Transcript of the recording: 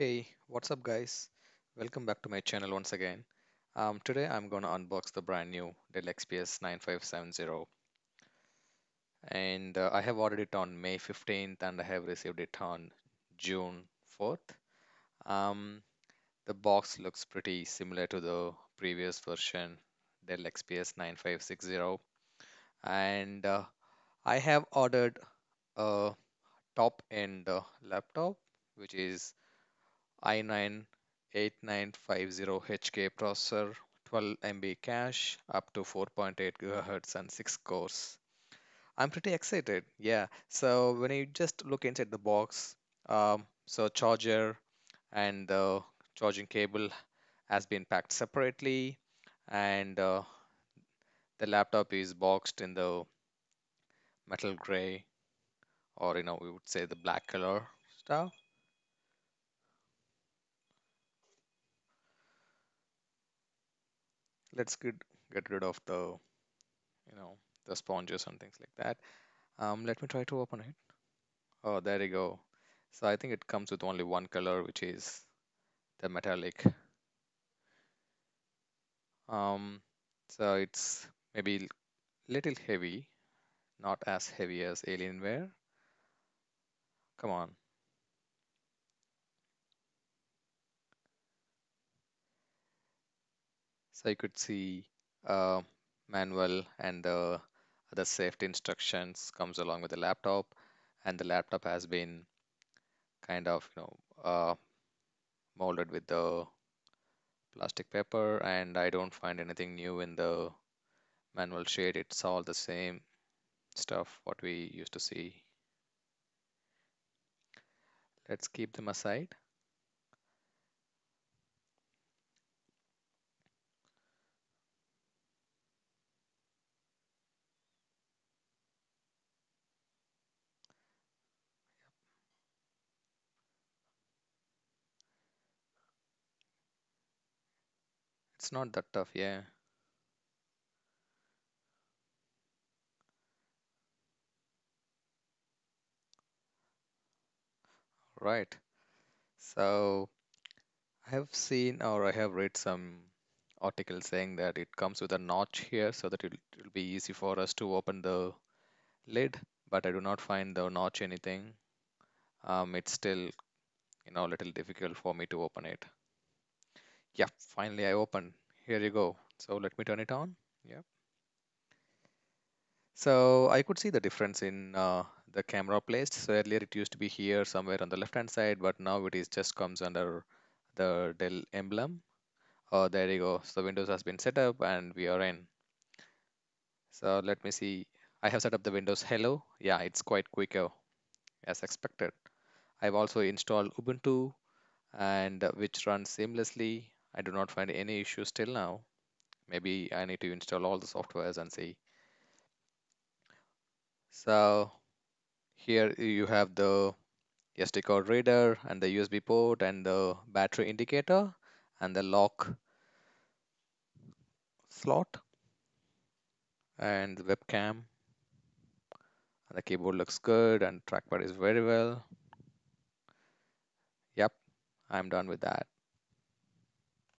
Hey, what's up guys? Welcome back to my channel once again. Um, today I'm going to unbox the brand new Dell XPS 9570 and uh, I have ordered it on May 15th and I have received it on June 4th. Um, the box looks pretty similar to the previous version Dell XPS 9560 and uh, I have ordered a top end uh, laptop which is i9 8950HK processor, 12 MB cache, up to 4.8 GHz and 6 cores. I'm pretty excited. Yeah. So when you just look inside the box, um, so charger and the charging cable has been packed separately, and uh, the laptop is boxed in the metal gray, or you know we would say the black color stuff. Let's get get rid of the you know the sponges and things like that. Um, let me try to open it. Oh, there you go. So I think it comes with only one color, which is the metallic. Um, so it's maybe little heavy, not as heavy as Alienware. Come on. So you could see uh, manual and the other safety instructions comes along with the laptop, and the laptop has been kind of you know uh, molded with the plastic paper, and I don't find anything new in the manual shade. It's all the same stuff what we used to see. Let's keep them aside. It's not that tough, yeah. Right. So I have seen or I have read some articles saying that it comes with a notch here so that it will be easy for us to open the lid, but I do not find the notch anything. Um, it's still, you know, a little difficult for me to open it. Yeah, finally I open Here you go. So let me turn it on. Yep. So I could see the difference in uh, the camera placed. So earlier it used to be here somewhere on the left hand side, but now it is just comes under the Dell emblem. Oh, there you go. So Windows has been set up and we are in. So let me see. I have set up the Windows Hello. Yeah, it's quite quicker as expected. I've also installed Ubuntu and uh, which runs seamlessly. I do not find any issues till now. Maybe I need to install all the softwares and see. So here you have the SD card reader and the USB port and the battery indicator and the lock slot and the webcam and the keyboard looks good and trackpad is very well yep I'm done with that